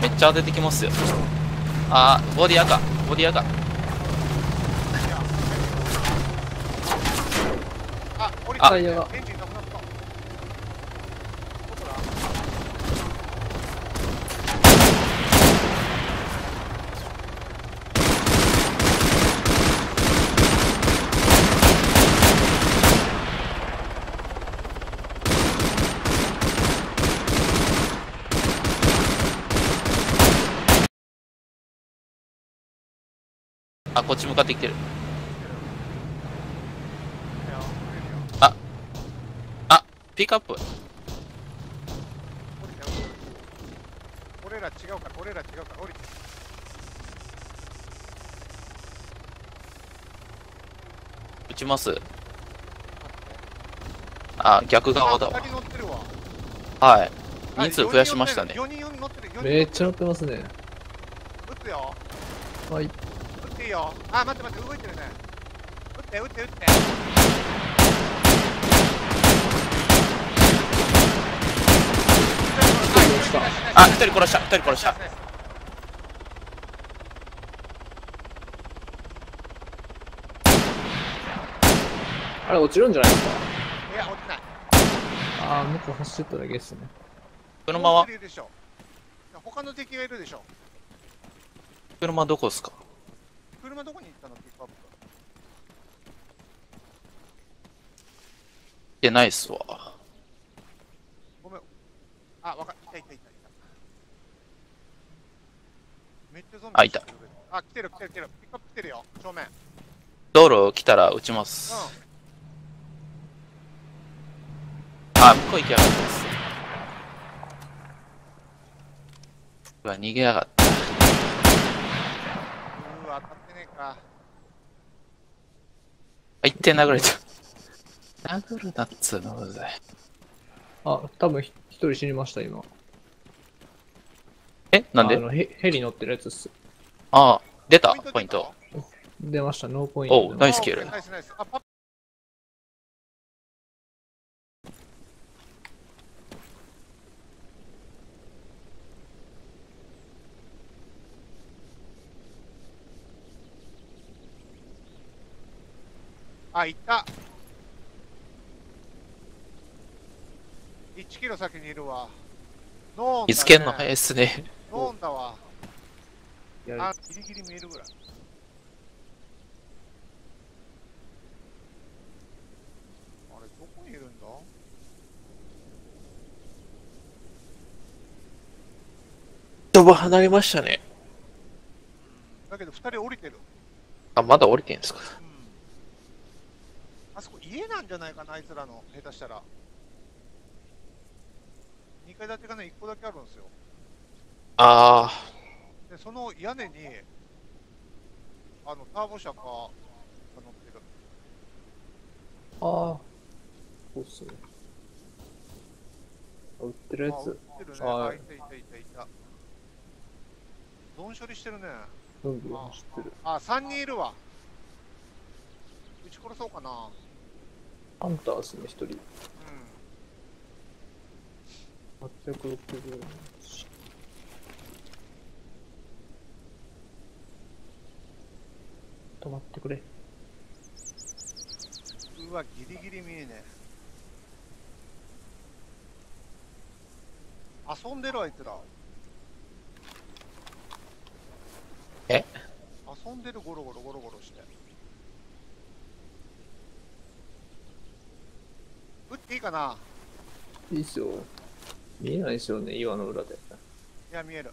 めっちゃ当ててきますよ。あーボディ赤ボディ赤あ、降りあた。タイヤがエンジンなくなった。どこだあこっち向かってきてるいや降りるよあピックアップ俺ら違うから、俺ら違うから、降りて。撃ちますあ逆側だあ、わ。はいあ人数増やしましたね4人乗ってる、4人乗ってる。めっちゃ乗ってますね。撃つよ。はい。ていいよ。あ、待って待って、動いてるね。撃って、撃って、撃って。あ一人殺した一人殺したあれ落ちるんじゃないですか？いや、落ちない。ああ、向こう走ってただけですね。車は？他の敵がいるでしょ車どこですか？車どこに行ったのピックアップ。でないっすわごめん。あ、わかった。いたいたいた。めっちゃゾンビあいた。あ、来てる来てる来てる。ピックアップ来てるよ。正面。うん。道路来たら撃ちますあ向こう行きやがったですうわ逃げやがったうーわ、当たってねえか。あ一点殴られた殴るなっつうのうざいあ、多分ひ一人死にました、今。え？なんで？あのヘヘリ乗ってるやつっす。ああ出たポイント出ました、ノーポイント。おうナイスキルナイスナイス。あ、パあ、いった。1キロ先にいるわ。ノーンだ、ね。見つけんの早いっすねノーンだわ。あ、ギリギリ見えるぐらい。あれ、どこにいるんだ？飛ば離れましたねだけど、二人降りてる。あまだ降りてんすか？うん。あそこ家なんじゃないかな、あいつらの。下手したら。2階建てがね、1個だけあるんですよ。あで、その屋根に、あの、ターボ車か、が乗ってる。ああ。そうっすね。あ売ってるやあ、売っつ。てるね。はいあ、いたいたいたいた。どん処理してるね。ゾンビを走ってる？あ、3人いるわ。撃ち殺そうかな。ハンターですね、一人。うん。860止まってくれ。うわ、ギリギリ見えねえ。遊んでるあいつら。え？遊んでるゴロゴロゴロゴロして。撃っていいかな？いいっすよ。見えないですよね、岩の裏で。いや、見える。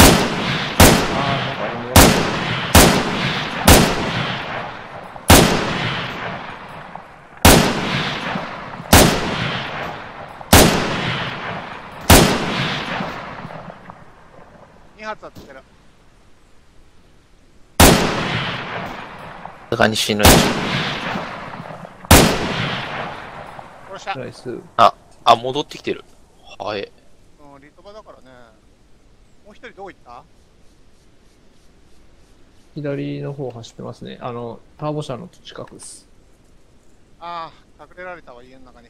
ああ、なんかあります。2発当ててる。中西の殺した。ナイス。ああ戻ってきてる。はい、うん、リトバだからね。もう一人どこ行った？左の方走ってますね。あのターボ車の近くです。ああ隠れられたわ家の中に。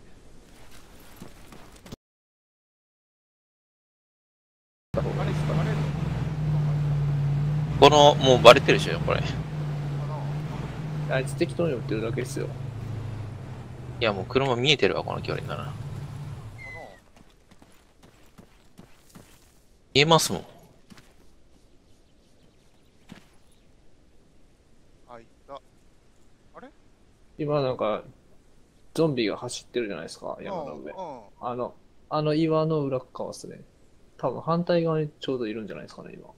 このもうバレてるでしょこれ。あいつ適当に撃ってるだけですよ。や、もう車見えてるわ、この距離なら。か見えますもん。なあ、いった。今なんか、ゾンビが走ってるじゃないですか、山の上。あの、あの岩の裏側っすね。多分反対側にちょうどいるんじゃないですかね、今。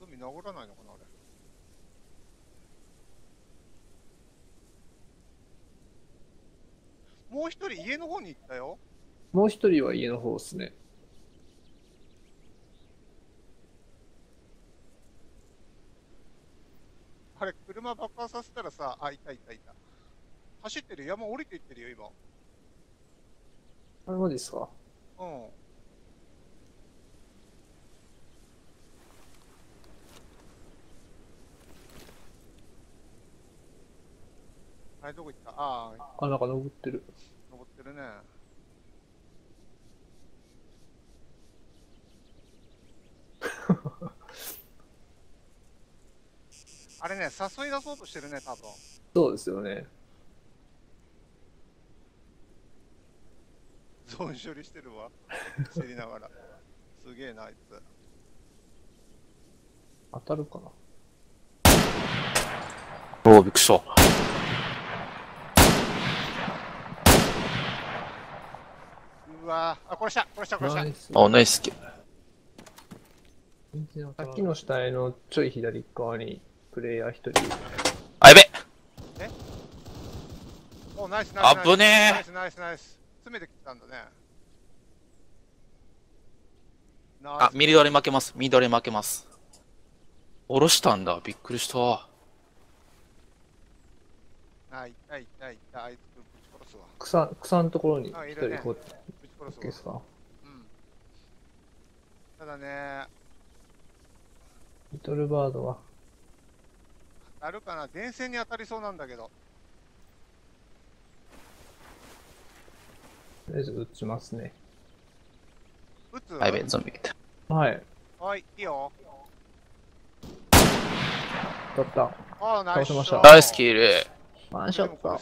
ゾンビ殴らないのかな、あれ。もう一人家の方に行ったよ。もう一人は家の方っすね。あれ、車爆破させたらさ、あ、いたいたいた。走ってる山降りていってるよ、今。あれマジっすか？うん。あれ、どこ行った？ああ、あ、なんか登ってる。登ってるね。あれね、誘い出そうとしてるね、多分。そうですよね。ゾーン処理してるわ。知りながら。すげえな、あいつ。当たるかなおお、びっくりした。うわ。ーあ、殺した殺した殺した。ナイス。あ、ナイスキさっきの死体のちょい左側にプレイヤー一人。あ、やべ。おナイスナイスナイス。危ねえ。ナイスナイスナイス。詰めてきたんだね。あ、ミドレ負けます。ミドレ負けます。下ろしたんだ。びっくりした。あいたいたい。たあいつぶち殺すわ。草、草のところに一人こう、ぶち殺すわですか？うんただねリトルバードは？当たるかな？電線に当たりそうなんだけどとりあえず撃ちますね。撃つ？あ、やべ、ゾンビいた。はい。はいいいよ当たった。ああナイス倒しましたナイスキル。ワンショット